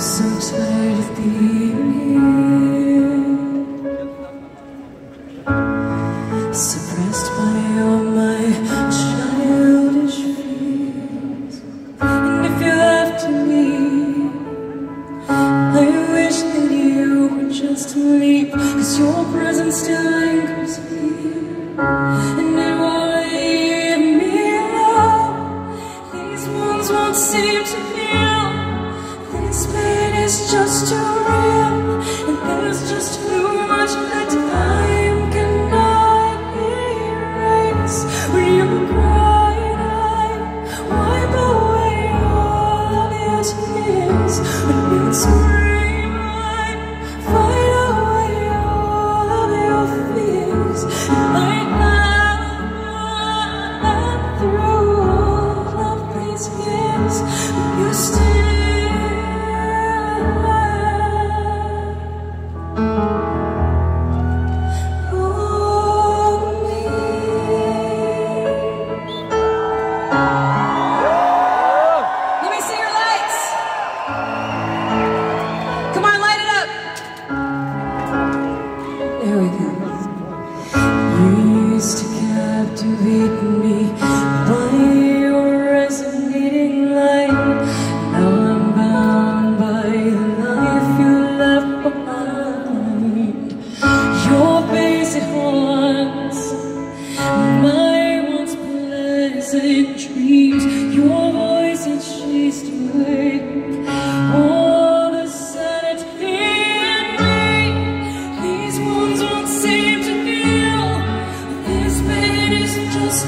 so tired of being here Suppressed by all my childish fears. And if you're after me I wish that you would just leave Cause your just too real And there's just my once pleasant dreams your voice it chased away all the sanity in me. These wounds won't seem to heal. This pain is just